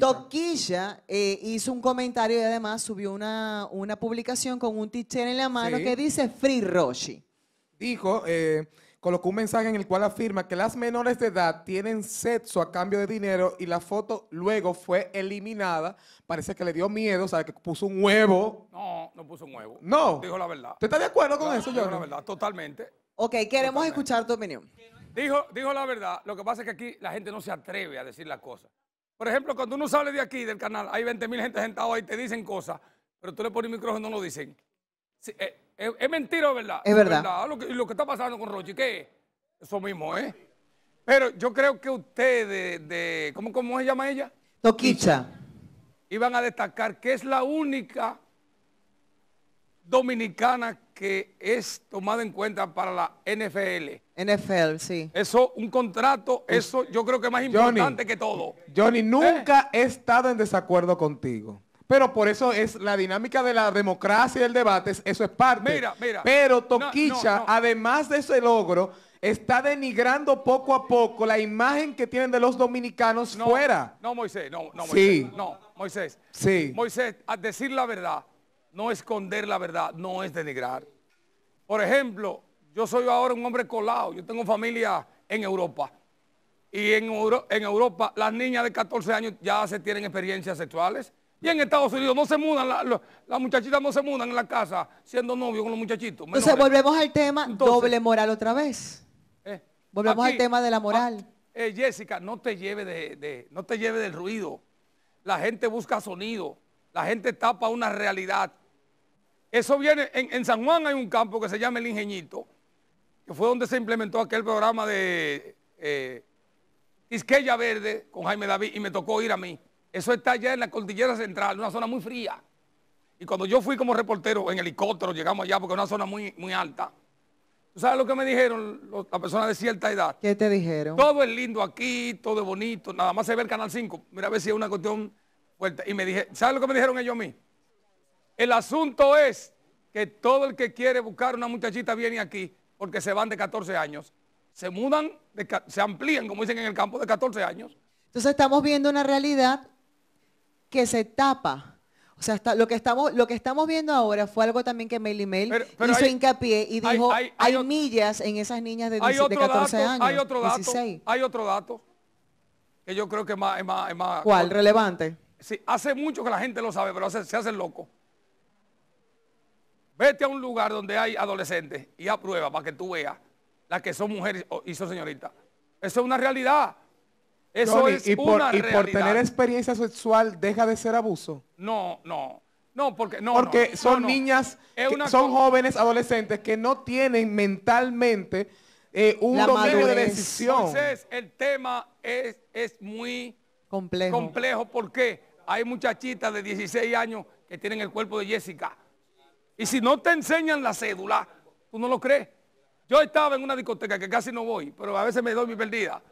Toquilla eh, hizo un comentario y además subió una, una publicación con un t-shirt en la mano Sí. que dice Free Roshi. Dijo, eh, colocó un mensaje en el cual afirma que las menores de edad tienen sexo a cambio de dinero y la foto luego fue eliminada. Parece que le dio miedo, ¿sabe? Que puso un huevo. No, no puso un huevo. No. Dijo la verdad. ¿Usted está de acuerdo con eso, dijo Johnny? la verdad, totalmente. Ok, queremos escuchar tu opinión. Dijo, dijo la verdad. Lo que pasa es que aquí la gente no se atreve a decir las cosas. Por ejemplo, cuando uno sale de aquí, del canal, hay 20 mil gente sentado ahí, te dicen cosas, pero tú le pones el micrófono y no lo dicen. Sí, eh, ¿Es, es mentira o es verdad? Es verdad. Lo que, lo que está pasando con Rochi, ¿qué es? Eso mismo, ¿eh? Pero yo creo que ustedes, de, ¿cómo, ¿cómo se llama ella? Toquicha. Iban a destacar que es la única dominicana que es tomada en cuenta para la NFL. NFL, sí. Eso, un contrato, eso yo creo que es más Johnny. importante que todo. Johnny, nunca he estado en desacuerdo contigo. Pero por eso es la dinámica de la democracia y el debate, es- eso es parte. Mira, mira. Pero No, Toquicha, no, no. además de ese logro, está denigrando poco a poco la imagen que tienen de los dominicanos No, fuera. No, Moisés, no, no, Sí. Moisés. No, Moisés. Sí. Moisés, a decir la verdad, no esconder la verdad, no es denigrar. Por ejemplo, yo soy ahora un hombre colado, yo tengo familia en Europa. Y en, Euro- en Europa las niñas de 14 años ya se tienen experiencias sexuales. Y en Estados Unidos no se mudan, la- las muchachitas no se mudan en la casa siendo novio con los muchachitos. Entonces volvemos al tema Entonces- doble moral otra vez. Eh, Volvemos al tema de la moral. ah, eh, Jessica, no te lleve de, de- no te lleve del ruido. La gente busca sonido. La gente tapa una realidad. Eso viene, en, en San Juan hay un campo que se llama El Ingeñito, que fue donde se implementó aquel programa de eh, Quisqueya Verde con Jaime David y me tocó ir a mí. Eso está allá en la cordillera central, una zona muy fría. Y cuando yo fui como reportero en helicóptero, llegamos allá porque es una zona muy, muy alta. ¿Tú sabes lo que me dijeron los- las personas de cierta edad? ¿Qué te dijeron? Todo es lindo aquí, todo es bonito, nada más se ve el Canal 5. Mira a ver si es una cuestión fuerte. Y me dije, ¿sabes lo que me dijeron ellos a mí? El asunto es que todo el que quiere buscar una muchachita viene aquí porque se van de 14 años. Se mudan, de se amplían, como dicen en el campo, de 14 años. Entonces estamos viendo una realidad que se tapa. O sea, está- lo, que estamos, lo que estamos viendo ahora fue algo también que Melly Mel Pero- pero hizo hay- hincapié y dijo, hay- hay, millas en esas niñas de, Hay 10 de otro 14 dato, años. hay otro dato, 16. hay otro dato que yo creo que es más, es más, es más- ¿Cuál? Relevante. Sí, hace mucho que la gente lo sabe, pero hace- se hace loco. Vete a un lugar donde hay adolescentes y aprueba para que tú veas las que son mujeres o- y son señoritas. Eso es una realidad. Eso Johnny, es y por, una y por realidad. tener experiencia sexual deja de ser abuso. No, no, no, porque no. Porque no, son no, niñas, Es que una son jóvenes, adolescentes que no tienen mentalmente eh, un La dominio de decisión. Moisés, el tema es, es muy Complejo. complejo porque hay muchachitas de 16 años que tienen el cuerpo de Jessica. Y si no te enseñan la cédula, tú no lo crees. Yo estaba en una discoteca que casi no voy, pero a veces me doy mi perdida.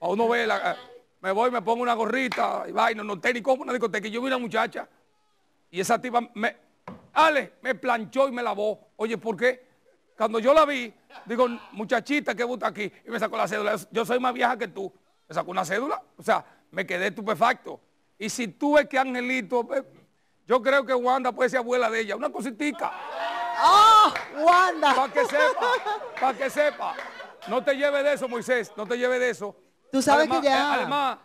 A uno ve, la- eh, me voy, me pongo una gorrita y vaina, no tenis, como una discoteca. Y yo vi una muchacha y esa tipa me, Ale, me planchó y me lavó. Oye, ¿por qué? Cuando yo la vi, digo, muchachita, ¿qué gusta aquí? Y me sacó la cédula. Yo soy más vieja que tú. Me sacó una cédula. O sea, me quedé estupefacto. Y si tú ves que Angelito, eh, yo creo que Wanda puede ser abuela de ella. Una cositica. ¡Oh, Wanda! Para que sepa, para que sepa. No te lleves de eso, Moisés. No te lleves de eso. Tú sabes Además, que ya- eh, además,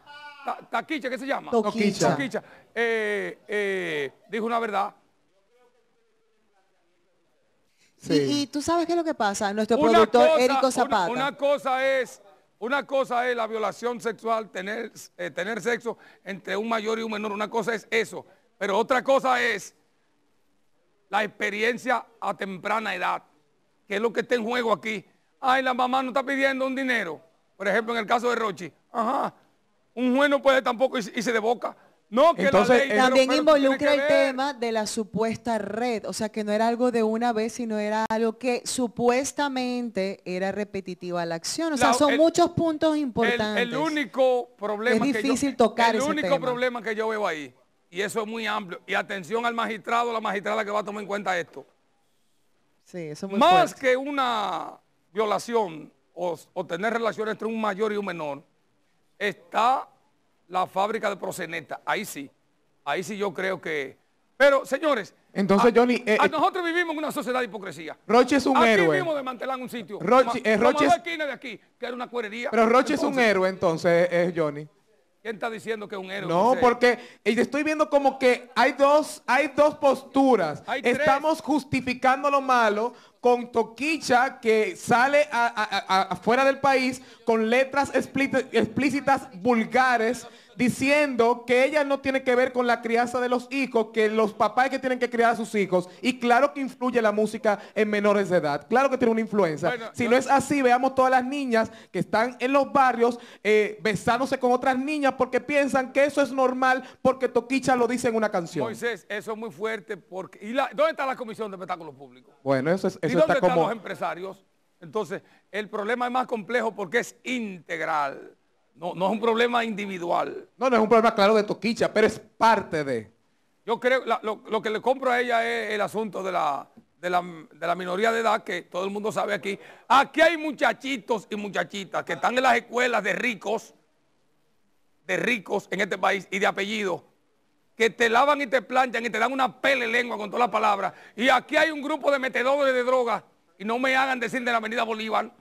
Ta- Taquicha, ¿qué se llama? Toquicha. Toquicha. Eh, eh, dijo una verdad. Y, y tú sabes qué es lo que pasa. Nuestro Una productor cosa- Érico una- Zapata. Una, cosa es, una cosa es la violación sexual, tener, eh, tener sexo entre un mayor y un menor. Una cosa es eso. Pero otra cosa es la experiencia a temprana edad, que es lo que está en juego aquí. Ay, la mamá no está pidiendo un dinero. Por ejemplo, en el caso de Rochi. Ajá. Un juez no puede tampoco irse de boca. No, que Entonces, la ley... pero- También pero involucra que el ver. tema de la supuesta red, o sea que no era algo de una vez, sino era algo que supuestamente era repetitiva la acción. O sea, La- son el- muchos puntos importantes. el único problema Es que yo- difícil tocar el ese único tema. problema que yo veo ahí y eso es muy amplio y atención al magistrado la magistrada que va a tomar en cuenta esto Sí, eso es muy más fuerte. que una violación o, o tener relaciones entre un mayor y un menor está la fábrica de Proceneta. Ahí sí, ahí sí yo creo que... Pero, señores, Entonces, a- Johnny, eh, a eh, nosotros vivimos en una sociedad de hipocresía. Roche es un Aquí héroe. mismo desmantelan un sitio. Roche- eh, Roche es- de aquí, que era una cuerería. Pero Roche es un héroe, entonces, es Johnny. ¿Quién está diciendo que es un héroe? No, porque estoy viendo como que hay dos, hay dos posturas. Hay. Estamos justificando lo malo con Toquicha que sale afuera del país con letras explí- explícitas vulgares diciendo que ella no tiene que ver con la crianza de los hijos, que los papás que tienen que criar a sus hijos. Y claro que influye la música en menores de edad. Claro que tiene una influencia. Bueno, si no es así, veamos todas las niñas que están en los barrios eh, besándose con otras niñas porque piensan que eso es normal porque Toquicha lo dice en una canción. Moisés, eso es muy fuerte. porque ¿y la- ¿Dónde está la Comisión de Espectáculos Públicos? Bueno, eso, es, ¿Y dónde está están como... los empresarios? Entonces, el problema es más complejo porque es integral. No, no es un problema individual. No, no es un problema claro de Toquicha, pero es parte de... Yo creo, la- lo, lo que le compro a ella es el asunto de la, de, la, de la minoría de edad, que todo el mundo sabe aquí. Aquí hay muchachitos y muchachitas que están en las escuelas de ricos, de ricos en este país y de apellido, que te lavan y te planchan y te dan una pele lengua con todas las palabras. Y aquí hay un grupo de metedores de drogas, y no me hagan decir de la Avenida Bolívar,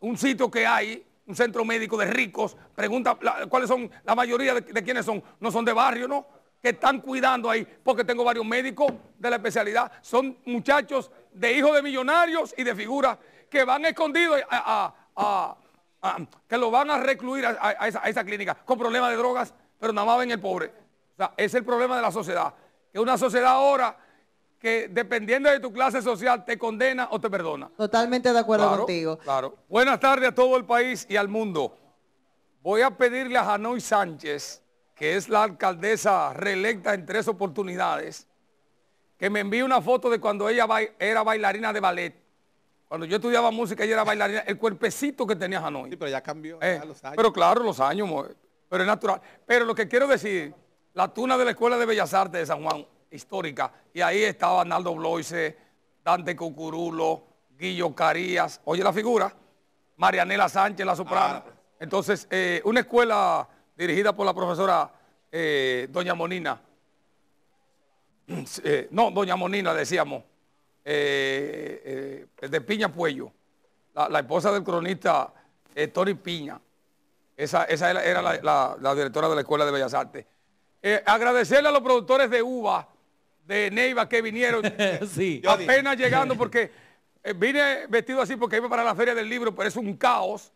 un sitio que hay, un centro médico de ricos, pregunta cuáles son, la mayoría de, de quiénes son, no son de barrio, ¿no? Que están cuidando ahí, porque tengo varios médicos de la especialidad, son muchachos de hijos de millonarios y de figuras que van escondidos a, que lo van a recluir esa, a esa clínica con problemas de drogas, pero nada más ven el pobre. O sea, es el problema de la sociedad, que una sociedad ahora que dependiendo de tu clase social te condena o te perdona. Totalmente de acuerdo Claro, contigo. Claro. Buenas tardes a todo el país y al mundo. Voy a pedirle a Hanoi Sánchez, que es la alcaldesa reelecta en tres oportunidades, que me envíe una foto de cuando ella era bailarina de ballet. Cuando yo estudiaba música, ella era bailarina, el cuerpecito que tenía Hanoi. Sí, pero ya cambió Eh, ya los años. pero claro, los años, pero es natural. Pero lo que quiero decir, la tuna de la Escuela de Bellas Artes de San Juan, histórica, y ahí estaba Arnaldo Bloise, Dante Cucurulo, Guillo Carías, oye la figura, Marianela Sánchez, la soprano. Entonces, eh, una escuela dirigida por la profesora eh, Doña Monina, eh, no, Doña Monina decíamos, de Piña Puello, la, la esposa del cronista Tony Piña. Esa, esa era, era la, la- la directora de la Escuela de Bellas Artes. Agradecerle a los productores de UVA, de Neiva, que vinieron Sí. apenas llegando, porque eh, vine vestido así porque iba para la Feria del Libro, pero es un caos.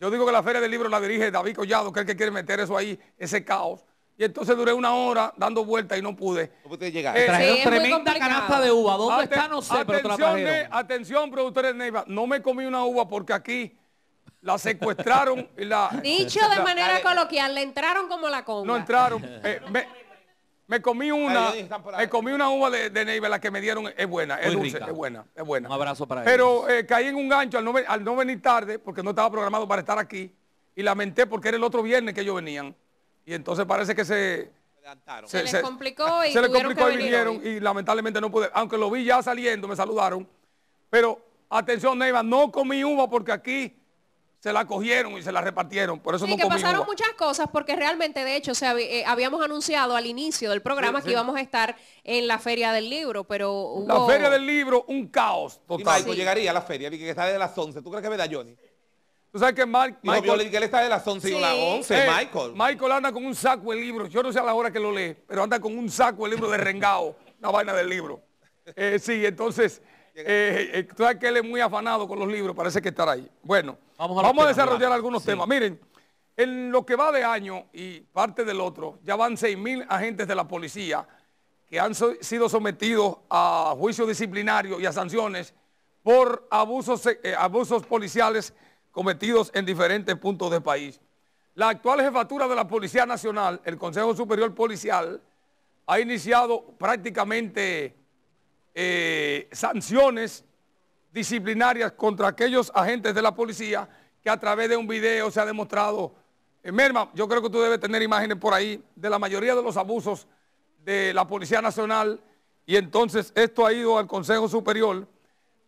Yo digo que la Feria del Libro la dirige David Collado, que es el que quiere meter eso ahí, ese caos. Y entonces duré una hora dando vueltas y no pude. ¿Cómo usted llega? Eh, Trajeron Sí, tremenda canasta de uva. ¿Dónde Aten- está? No sé, pero te la atención, trajeron. atención, productores de Neiva. No me comí una uva porque aquí la secuestraron y la... Dicho de manera coloquial, le entraron como la conga. No entraron. Eh, me, me comí una, me comí una uva de, de Neiva, la que me dieron es buena, es Muy dulce, rica. es buena, es buena. Un abrazo para Pero eh, caí en un gancho al no, ve- al no venir tarde, porque no estaba programado para estar aquí, y lamenté porque era el otro viernes que ellos venían. Y entonces parece que se... Adelantaron. Se les complicó y se les complicó que y vinieron hoy. y lamentablemente no pude, aunque lo vi ya saliendo, me saludaron. Pero atención, Neiva, no comí uva porque aquí se la cogieron y se la repartieron, por eso Sí, no que pasaron muchas cosas porque realmente, de hecho, eh, habíamos anunciado al inicio del programa Sí, que sí. íbamos a estar en la Feria del Libro, pero hubo... La feria del libro, un caos Y total. Michael llegaría a la feria, vi que está desde las 11. ¿Tú crees que me da Johnny? Tú sabes que Mar- Dijo Michael, él está de las 11 y yo las Sí. 11, eh, Michael. Michael anda con un saco de libros. Yo no sé a la hora que lo lee, pero anda con un saco de libros de rengao, una vaina del libro. Eh, sí, entonces, eh, eh, tú sabes que él es muy afanado con los libros, parece que estará ahí. Bueno, Vamos vamos a temas, desarrollar algunos Sí. temas. Miren, en lo que va de año y parte del otro, ya van 6 mil agentes de la policía que han so- sido sometidos a juicio disciplinario y a sanciones por abusos, eh, abusos policiales cometidos en diferentes puntos del país. La actual jefatura de la Policía Nacional, el Consejo Superior Policial, ha iniciado prácticamente eh, sanciones disciplinarias contra aquellos agentes de la policía que a través de un video se ha demostrado. Eh, Merma, yo creo que tú debes tener imágenes por ahí de la mayoría de los abusos de la Policía Nacional y entonces esto ha ido al Consejo Superior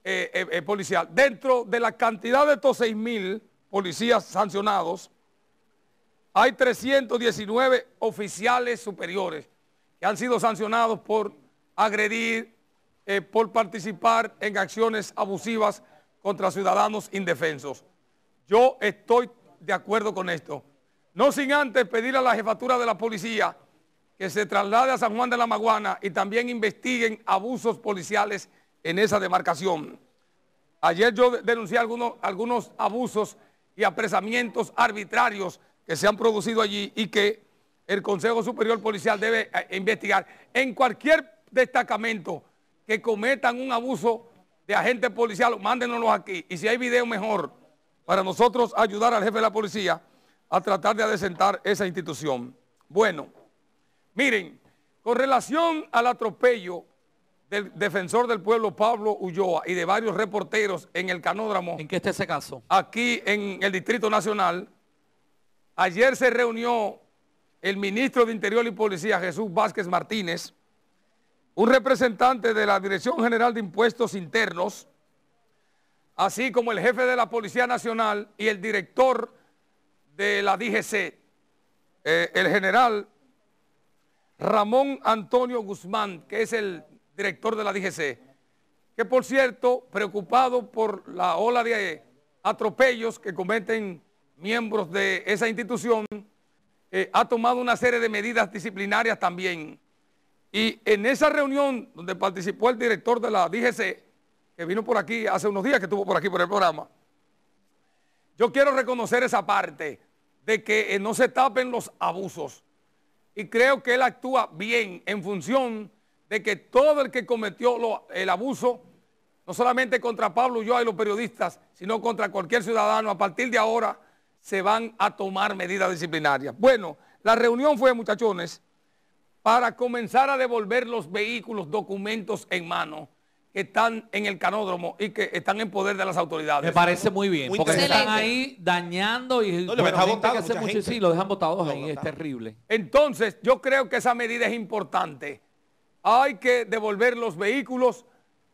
eh, Policial. Dentro de la cantidad de estos 6 mil policías sancionados, hay 319 oficiales superiores que han sido sancionados por agredir, eh, por participar en acciones abusivas contra ciudadanos indefensos. Yo estoy de acuerdo con esto. No sin antes pedir a la jefatura de la policía que se traslade a San Juan de la Maguana y también investiguen abusos policiales en esa demarcación. Ayer yo denuncié algunos, algunos abusos y apresamientos arbitrarios que se han producido allí y que el Consejo Superior Policial debe eh, investigar. En cualquier destacamento que cometan un abuso de agente policial, mándenoslo aquí. Y si hay video, mejor, para nosotros ayudar al jefe de la policía a tratar de adecentar esa institución. Bueno, miren, con relación al atropello del defensor del pueblo Pablo Ulloa y de varios reporteros en el canódromo. ¿En qué está ese caso? Aquí en el Distrito Nacional. Ayer se reunió el ministro de Interior y Policía, Jesús Vázquez Martínez, un representante de la Dirección General de Impuestos Internos, así como el jefe de la Policía Nacional y el director de la DGC, eh, el general Ramón Antonio Guzmán, que es el director de la DGC, que por cierto, preocupado por la ola de atropellos que cometen miembros de esa institución, eh, ha tomado una serie de medidas disciplinarias también. Y en esa reunión donde participó el director de la DGC, que vino por aquí hace unos días, que estuvo por aquí por el programa, yo quiero reconocer esa parte de que eh, no se tapen los abusos. Y creo que él actúa bien en función de que todo el que cometió el abuso, no solamente contra Pablo yo y los periodistas, sino contra cualquier ciudadano, a partir de ahora se van a tomar medidas disciplinarias. Bueno, la reunión fue, muchachones, para comenzar a devolver los vehículos, documentos en mano que están en el canódromo y que están en poder de las autoridades. Me parece muy bien, Muy porque están ahí dañando y No, lo bueno, dejan gente botado, que hace mucha mucho- gente. sí, lo dejan botados ahí, es terrible. Entonces, yo creo que esa medida es importante. Hay que devolver los vehículos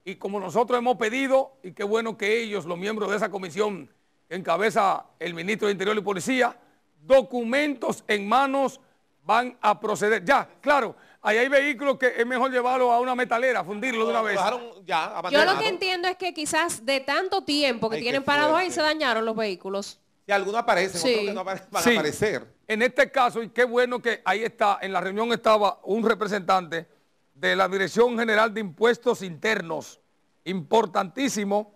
y como nosotros hemos pedido, y qué bueno que ellos, los miembros de esa comisión que encabeza el ministro de Interior y Policía, documentos en manos van a proceder. Ya, claro, ahí hay vehículos que es mejor llevarlo a una metalera, fundirlo de una vez. ya Yo lo que entiendo es que quizás de tanto tiempo que Ay, tienen parados ahí se dañaron los vehículos. Si algunos aparecen, Sí. otros que no apare- van Sí. a aparecer. En este caso, y qué bueno que ahí está, en la reunión estaba un representante de la Dirección General de Impuestos Internos, importantísimo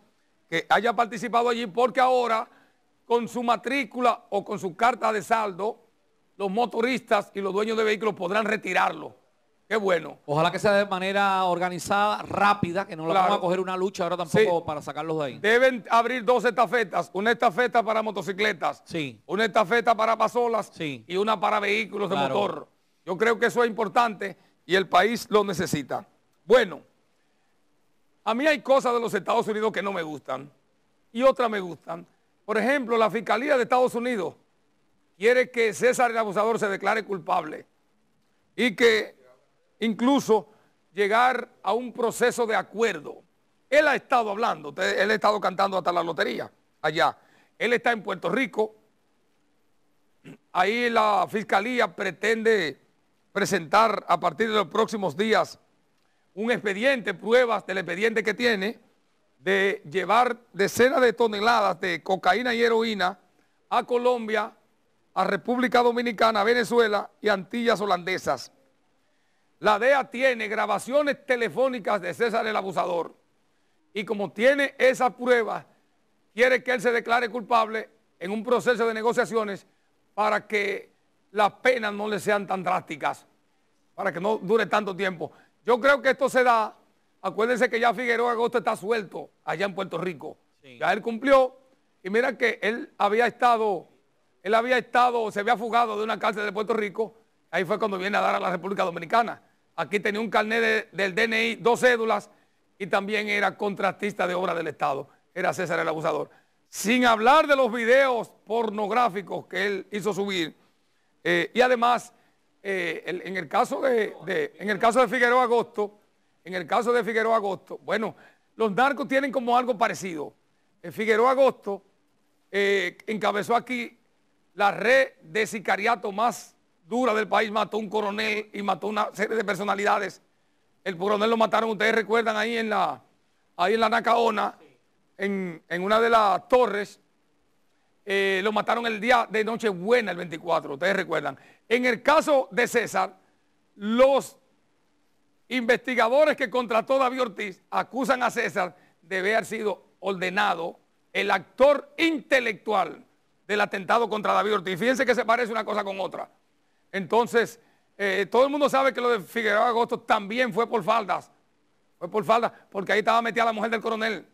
que haya participado allí, porque ahora con su matrícula o con su carta de saldo, los motoristas y los dueños de vehículos podrán retirarlo. Qué bueno. Ojalá que sea de manera organizada, rápida, que no la Claro. vamos a coger una lucha ahora tampoco Sí. para sacarlos de ahí. Deben abrir dos estafetas, una estafeta para motocicletas, Sí. una estafeta para pasolas Sí. y una para vehículos de motor. Yo creo que eso es importante y el país lo necesita. Bueno, a mí hay cosas de los Estados Unidos que no me gustan y otras me gustan. Por ejemplo, la Fiscalía de Estados Unidos quiere que César el abusador se declare culpable y que incluso llegar a un proceso de acuerdo. Él ha estado hablando, él ha estado cantando hasta la lotería allá. Él está en Puerto Rico. Ahí la fiscalía pretende presentar a partir de los próximos días un expediente, pruebas del expediente que tiene de llevar decenas de toneladas de cocaína y heroína a Colombia, a República Dominicana, Venezuela y Antillas holandesas. La DEA tiene grabaciones telefónicas de César el abusador y como tiene esas pruebas, quiere que él se declare culpable en un proceso de negociaciones para que las penas no le sean tan drásticas, para que no dure tanto tiempo. Yo creo que esto se da, acuérdense que ya Figueroa Agosto está suelto allá en Puerto Rico. Ya él cumplió y mira que él había estado, él había estado, se había fugado de una cárcel de Puerto Rico, ahí fue cuando viene a dar a la República Dominicana. Aquí tenía un carnet de- del DNI, dos cédulas y también era contratista de obra del Estado, era César el abusador. Sin hablar de los videos pornográficos que él hizo subir, eh, y además, eh, en, el caso de, en el caso de Figueroa Agosto, en el caso de Figueroa Agosto, bueno, los narcos tienen como algo parecido. Eh, Figueroa Agosto encabezó aquí la red de sicariato más dura del país mató un coronel y mató una serie de personalidades. El coronel lo mataron, ustedes recuerdan, ahí en la, ahí en la Nacaona, en, en una de las torres, eh, lo mataron el día de Nochebuena, el 24, ustedes recuerdan. En el caso de César, los investigadores que contrató David Ortiz acusan a César de haber sido ordenado el actor intelectual del atentado contra David Ortiz. Fíjense que se parece una cosa con otra. Entonces, eh, todo el mundo sabe que lo de Figueroa Agosto también fue por faldas. Fue por faldas, porque ahí estaba metida la mujer del coronel,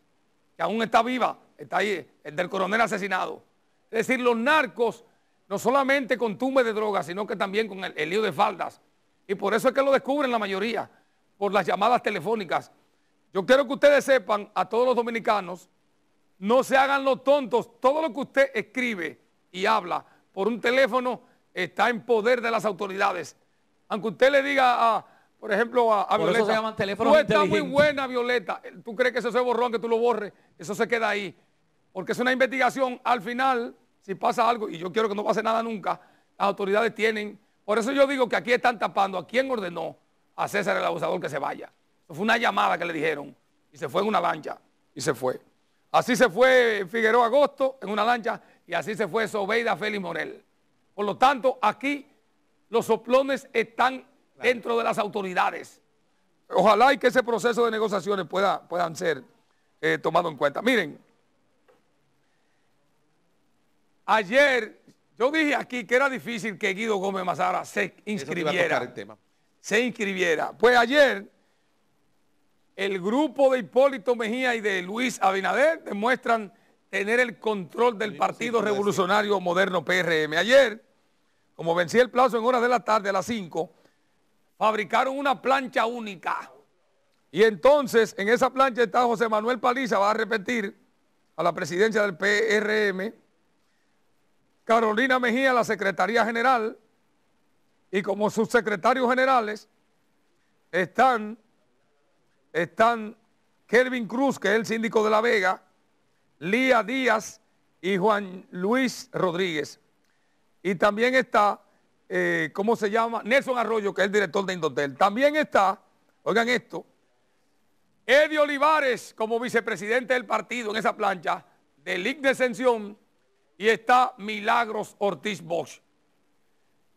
que aún está viva, está ahí, el del coronel asesinado. Es decir, los narcos no solamente con tumbe de drogas, sino que también con el lío de faldas. Y por eso es que lo descubren la mayoría, por las llamadas telefónicas. Yo quiero que ustedes sepan, a todos los dominicanos, no se hagan los tontos. Todo lo que usted escribe y habla por un teléfono está en poder de las autoridades. Aunque usted le diga, a, por ejemplo, a, a Por eso Violeta, se llaman teléfonos tú estás muy inteligentes". buena, Violeta. Tú crees que eso es borrón, que tú lo borres. Eso se queda ahí. Porque es una investigación. Al final, si pasa algo, y yo quiero que no pase nada nunca, las autoridades tienen. Por eso yo digo que aquí están tapando a quién ordenó a César el abusador que se vaya. Eso fue una llamada que le dijeron. Y se fue en una lancha. Y se fue. Así se fue Figueroa Agosto en una lancha. Y así se fue Sobeida Félix Morel. Por lo tanto, aquí los soplones están dentro de las autoridades. Ojalá y que ese proceso de negociaciones pueda, puedan ser eh, tomados en cuenta. Miren, ayer yo dije aquí que era difícil que Guido Gómez Mazara se Eso te iba a tocar inscribiera. el tema. Se inscribiera. Pues ayer el grupo de Hipólito Mejía y de Luis Abinader demuestran tener el control del Partido Revolucionario Moderno PRM. Ayer, como vencía el plazo en horas de la tarde a las 5, fabricaron una plancha única. Y entonces en esa plancha está José Manuel Paliza, va a repetir a la presidencia del PRM, Carolina Mejía, la Secretaría General, y como subsecretarios generales están, están Kelvin Cruz, que es el síndico de La Vega, Lía Díaz y Juan Luis Rodríguez. Y también está, eh, ¿cómo se llama? Nelson Arroyo, que es el director de Indotel. También está, oigan esto, Eddie Olivares como vicepresidente del partido en esa plancha, de Lic de Ascensión, y está Milagros Ortiz Bosch.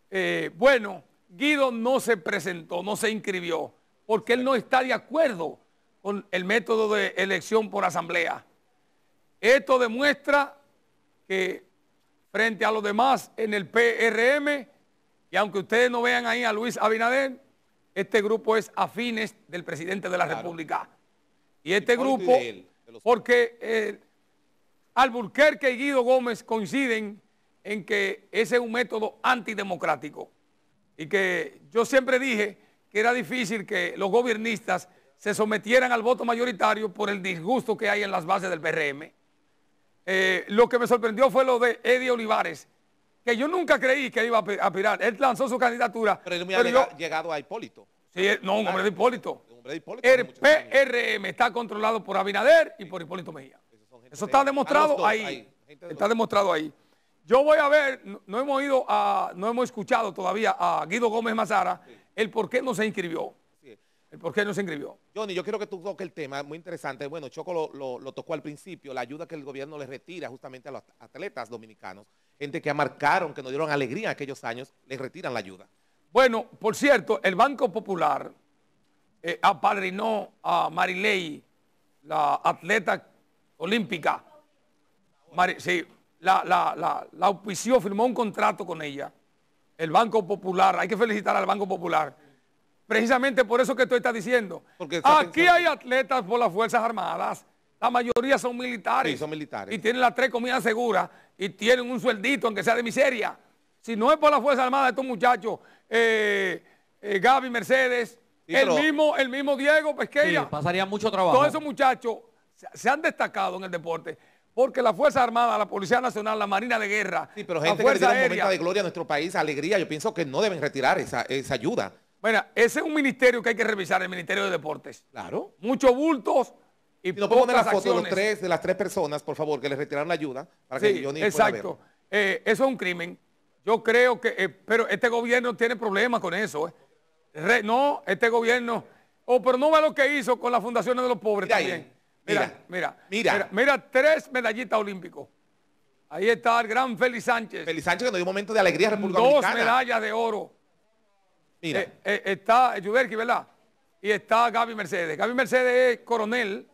Eh, bueno, Guido no se presentó, no se inscribió, porque él no está de acuerdo con el método de elección por asamblea. Esto demuestra que frente a los demás en el PRM, y aunque ustedes no vean ahí a Luis Abinader, este grupo es afines del presidente de la República. Y este y grupo, de él, de los- porque eh, Alburquerque y Guido Gómez coinciden en que ese es un método antidemocrático. Y que yo siempre dije que era difícil que los gobiernistas se sometieran al voto mayoritario por el disgusto que hay en las bases del PRM. Eh, lo que me sorprendió fue lo de Eddie Olivares, que yo nunca creí que iba a pi- a aspirar. Él lanzó su candidatura. Pero él me pero ha yo- llega- llegado a Hipólito. sí, no, un hombre de Hipólito. Un hombre de Hipólito El. PRM está controlado por Abinader y por Hipólito Mejía. Eso está demostrado dos, ahí. ahí, gente de Está demostrado ahí. Yo voy a ver, no, no hemos ido a, no hemos escuchado todavía a Guido Gómez Mazara el por qué no se inscribió. El por qué no se inscribió. Johnny, yo quiero que tú toques el tema, muy interesante. Bueno, Choco lo, lo- lo tocó al principio, la ayuda que el gobierno le retira justamente a los atletas dominicanos. Gente que marcaron, que nos dieron alegría en aquellos años, les retiran la ayuda. Bueno, por cierto, el Banco Popular eh, apadrinó a Marilei, la atleta olímpica. Mari- sí, la, la, la, la auspició, firmó un contrato con ella. El Banco Popular, hay que felicitar al Banco Popular. Precisamente por eso que tú estás diciendo. Porque está Aquí pensando- hay atletas por las Fuerzas Armadas. La mayoría son militares. Sí, son militares. Y tienen las tres comidas seguras y tienen un sueldito, aunque sea de miseria. Si no es por las Fuerzas Armadas, estos muchachos, eh, eh, Gaby Mercedes, Sí, el, mismo, el mismo Diego Sí, Pesqueira, pasaría mucho trabajo. todos esos muchachos se, se han destacado en el deporte porque las Fuerzas Armadas, la Policía Nacional, la Marina de Guerra, Sí, pero la gente que le Fuerza Aérea, de gloria a nuestro país, alegría, yo pienso que no deben retirar esa, esa ayuda. bueno, ese es un ministerio que hay que revisar, el Ministerio de Deportes. Claro. Muchos bultos y podemos poner la foto de, los tres, de las tres personas, por favor, que les retiraron la ayuda, para Sí, que Johnny pueda exacto. eh, eso es un crimen. Yo creo que, eh, pero este gobierno tiene problemas con eso. eh. Re- no, este gobierno, oh, pero no ve lo que hizo con las fundaciones de los pobres Mira también. Mira, mira, mira. mira, mira, tres medallistas olímpicos. Ahí está el gran Félix Sánchez. Feliz Sánchez que nos dio un momento de alegría República dos Dominicana. medallas de oro. Mira, Eh, eh, está Yudelki, ¿verdad? Y está Gaby Mercedes. Gaby Mercedes es coronel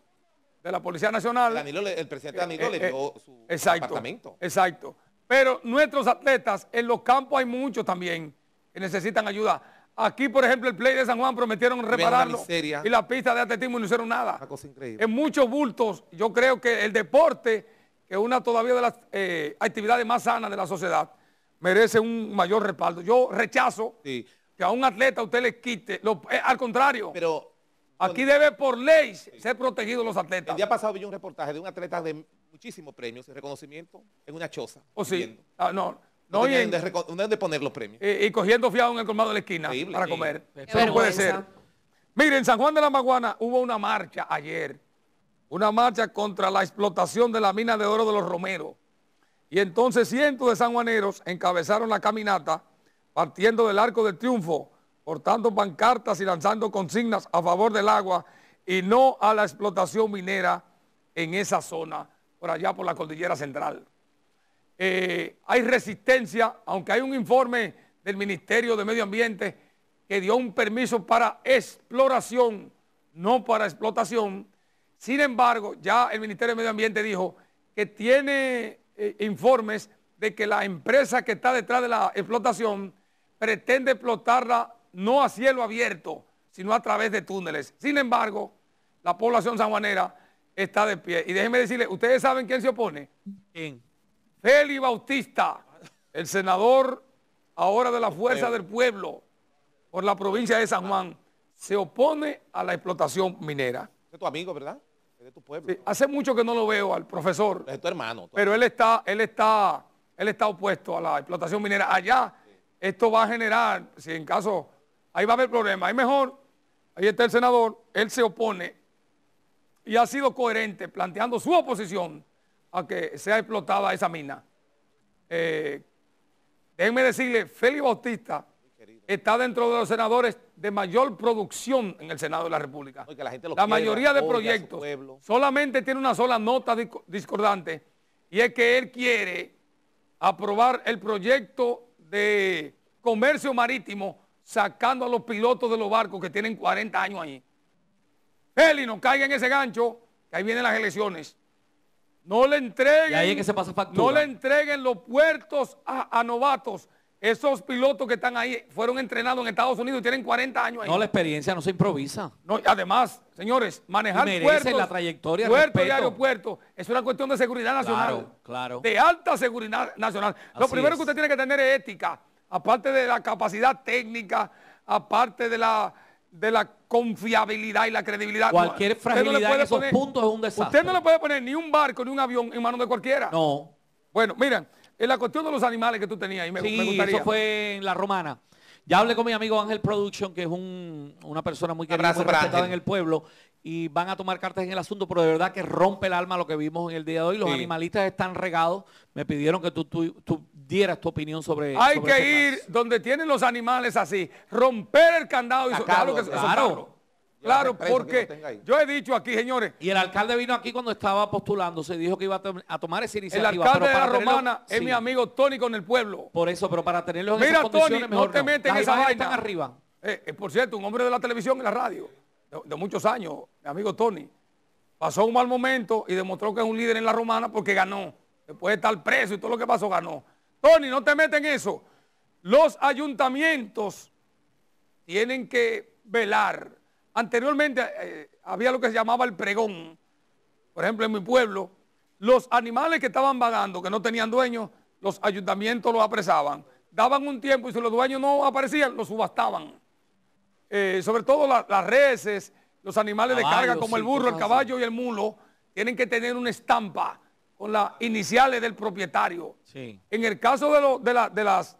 de la Policía Nacional. Danilo le- el presidente Danilo Eh, le eh, dio su exacto, apartamento. Exacto. Pero nuestros atletas, en los campos hay muchos también que necesitan ayuda. Aquí, por ejemplo, el play de San Juan prometieron repararlo y la pista de atletismo no hicieron nada. Una cosa increíble. En muchos bultos, yo creo que el deporte, que es una todavía de las eh, actividades más sanas de la sociedad, merece un mayor respaldo. Yo rechazo Sí. que a un atleta usted le quite, lo- eh, al contrario, Pero aquí debe por ley ser protegidos los el atletas. día pasado vi un reportaje de un atleta de muchísimos premios y reconocimiento en una choza. ¿O sí? viviendo. Ah, no, No, y, en- de, poner los premios. eh, y cogiendo fiado en el colmado de la esquina Increíble. para comer. Eso no puede ser. Miren, en San Juan de la Maguana hubo una marcha ayer, una marcha contra la explotación de la mina de oro de los Romeros. Y entonces cientos de sanjuaneros encabezaron la caminata partiendo del Arco del Triunfo, portando pancartas y lanzando consignas a favor del agua y no a la explotación minera en esa zona, por allá por la cordillera central. Eh, hay resistencia, aunque hay un informe del Ministerio de Medio Ambiente que dio un permiso para exploración, no para explotación. Sin embargo, ya el Ministerio de Medio Ambiente dijo que tiene eh, informes de que la empresa que está detrás de la explotación pretende explotarla no a cielo abierto, sino a través de túneles. Sin embargo, la población sanjuanera está de pie. Y déjenme decirle, ¿ustedes saben quién se opone? Félix Bautista, el senador ahora de la Fuerza del Pueblo por la provincia de San Juan, se opone a la explotación minera. Es tu amigo, ¿verdad? Es de tu pueblo. Sí, hace mucho que no lo veo al profesor, Es tu hermano. tu pero él está, él está, él está opuesto a la explotación minera. Allá esto va a generar, si en caso, ahí va a haber problemas. Ahí mejor, ahí está el senador, él se opone y ha sido coherente planteando su oposición a que sea explotada esa mina. Eh, déjenme decirle, Félix Bautista está dentro de los senadores de mayor producción en el Senado de la República. La gente mayoría de proyectos solamente tiene una sola nota disco- discordante y es que él quiere aprobar el proyecto de comercio marítimo sacando a los pilotos de los barcos que tienen 40 años ahí. Feli, no caiga en ese gancho, que ahí vienen las elecciones. No le entreguen, Y ahí es que se pasa factura. no le entreguen los puertos a, a novatos. Esos pilotos que están ahí fueron entrenados en Estados Unidos y tienen 40 años ahí. No, la experiencia no se improvisa. No, además, señores, manejar puertos, la trayectoria, puertos y aeropuertos es una cuestión de seguridad nacional. Claro, claro. De alta seguridad nacional. Lo primero es. que usted tiene que tener es ética, aparte de la capacidad técnica, aparte de la, de la confiabilidad y la credibilidad. Cualquier no le fragilidad puede en esos poner- puntos es un desastre. Usted no le puede poner ni un barco ni un avión en manos de cualquiera. No. Bueno, miren, en la cuestión de los animales que tú tenías, y me, sí, me gustaría. eso fue en La Romana. Ya hablé con mi amigo Ángel Production, que es un- una persona muy querida, muy respetada en el pueblo, y van a tomar cartas en el asunto, pero de verdad que rompe el alma lo que vimos en el día de hoy. Los Sí. animalistas están regados. Me pidieron que tú, tú- tú dieras tu opinión sobre Hay sobre que ir caso. donde tienen los animales así, romper el candado y soltarlo claro. Claro, porque yo he dicho aquí, señores, Y el alcalde vino aquí cuando estaba postulándose, dijo que iba a, tom- a tomar esa el iniciativa. alcalde pero de la tenerlo- Romana es sí, mi amigo Tony con el pueblo. Por eso, pero para tenerlos en Mira, esas condiciones, Tony, mejor no te metes en esa vaina. están arriba. Eh, eh, por cierto, un hombre de la televisión y la radio, de, de muchos años, mi amigo Tony, pasó un mal momento y demostró que es un líder en la romana porque ganó. Después de estar preso y todo lo que pasó, ganó. Tony, no te metas en eso. Los ayuntamientos tienen que velar. Anteriormente eh, había lo que se llamaba el pregón. Por ejemplo, en mi pueblo, los animales que estaban vagando, que no tenían dueños, los ayuntamientos los apresaban. Daban un tiempo y si los dueños no aparecían, los subastaban. Eh, sobre todo la- las reses, los animales de carga como el burro, el caballo y el mulo, tienen que tener una estampa con las iniciales del propietario. Sí. En el caso de, lo- de la- de las,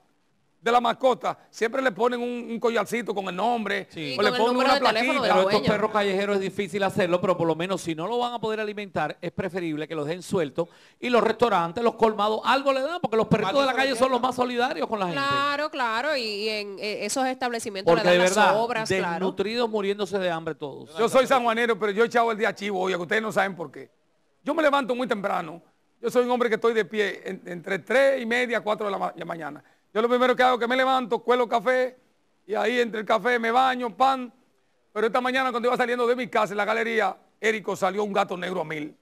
de la mascota, siempre le ponen un, un collarcito con el nombre, Sí. O le ponen una de plaquita. Pero estos perros callejeros es difícil hacerlo, pero por lo menos si no lo van a poder alimentar, es preferible que los dejen sueltos. Y los restaurantes, los colmados, algo le dan, porque los perritos de la calle son los más solidarios con la gente. Claro, claro, y, en eh, esos establecimientos Porque le de dan verdad, las obras, claro. desnutridos muriéndose de hambre todos. Yo soy sanjuanero, pero yo he echado el día chivo hoy, que ustedes no saben por qué. Yo me levanto muy temprano. Yo soy un hombre que estoy de pie en- entre 3 y media, 4 de la, la mañana. Yo lo primero que hago es que me levanto, cuelo café y ahí entre el café me baño, pan. Pero esta mañana cuando iba saliendo de mi casa en la galería, Érico salió un gato negro a mil.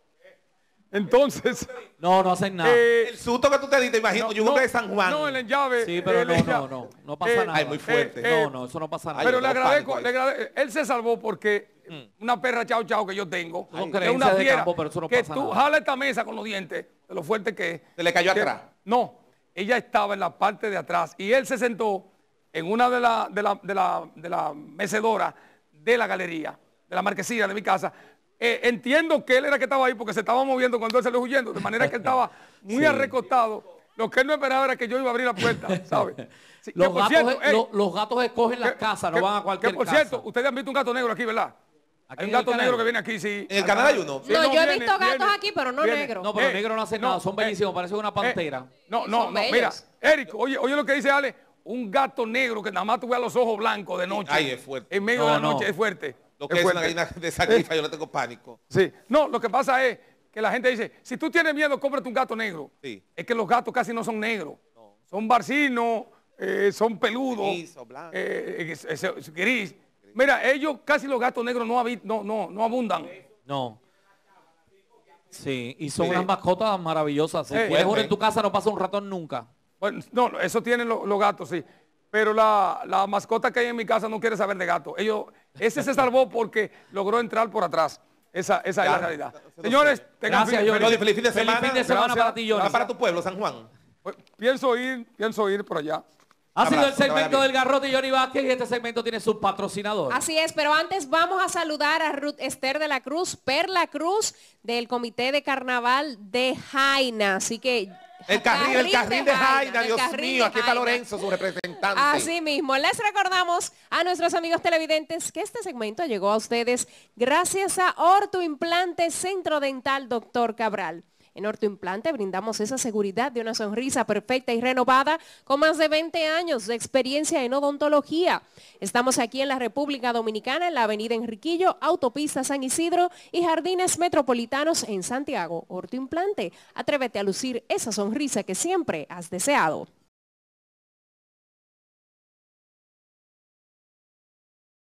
Entonces, No, no hacen nada. eh, El susto que tú te diste, imagino, no, yo no, de San Juan. No, el enllave. sí, pero no, no, no, no pasa Eh, nada. Ay, muy fuerte. eh, no, no, eso no pasa nada. Pero le agradezco, le agrade- él se salvó porque una perra chao chao que yo tengo, Son que una de fiera, campo, pero eso no que pasa tú nada. jala esta mesa con los dientes, de lo fuerte que es. ¿Se le cayó que- atrás? No, ella estaba en la parte de atrás y él se sentó en una de las de la, de la, de la mecedora de la galería, de la marquesina de mi casa. Eh, entiendo que él era que estaba ahí porque se estaba moviendo cuando él salió huyendo, de manera que él estaba muy arrecostado. Lo que él no esperaba era que yo iba a abrir la puerta, ¿sabes? Sí, Los gatos, cierto, eh, ey, lo- los gatos escogen las que- casas, no que- van a cualquier Que por casa. cierto, ustedes han visto un gato negro aquí, ¿verdad? ¿Aquí hay un gato negro que viene aquí, sí. ¿En el al canal hay uno? Sí, No, yo he viene, visto gatos viene, aquí, pero no viene. negros. No, pero Eh, negro no hacen no, nada, son eh, bellísimos, parecen una pantera. No, no, no, mira. Eric, oye, oye lo que dice Ale, un gato negro que nada más tú veas los ojos blancos de noche. Ay, es fuerte. En medio No, de la no. noche es fuerte. Lo que es una gallina de sacrificio, yo le tengo pánico. Sí. No, lo que pasa es que la gente dice, si tú tienes miedo, cómprate un gato negro. Sí. Es que los gatos casi no son negros. Son barcinos, eh, son peludos. Gris o blanco. eh, es- es- gris. Mira, ellos casi los gatos negros no, habi- no, no, no abundan. No. Sí, y son Sí. unas mascotas maravillosas. Si en tu casa, no pasa un ratón nunca. Bueno, no, eso tienen lo- los gatos, sí. Pero la, la mascota que hay en mi casa no quiere saber de gato. Ellos, ese se salvó porque logró entrar por atrás. Esa, esa es la realidad. Señores, tengan Gracias, feliz fin de Feliz semana. fin de semana Gracias. para ti, Johnny. Para tu pueblo, San Juan. Pues, Pienso ir, pienso ir por allá. Ha sido el segmento del garrote de Johnny Vázquez y este segmento tiene su patrocinador. Así es, pero antes vamos a saludar a Ruth Esther de la Cruz, Perla Cruz, del Comité de Carnaval de Jaina. Así que... El carril, el carril de Jaina, el Dios carril mío, aquí está. Lorenzo, su representante. Así mismo, les recordamos a nuestros amigos televidentes que este segmento llegó a ustedes gracias a Orto Implante Centro Dental Doctor Cabral. En Orto Implante brindamos esa seguridad de una sonrisa perfecta y renovada con más de 20 años de experiencia en odontología. Estamos aquí en la República Dominicana, en la avenida Enriquillo, Autopista San Isidro y Jardines Metropolitanos en Santiago. Orto Implante, atrévete a lucir esa sonrisa que siempre has deseado.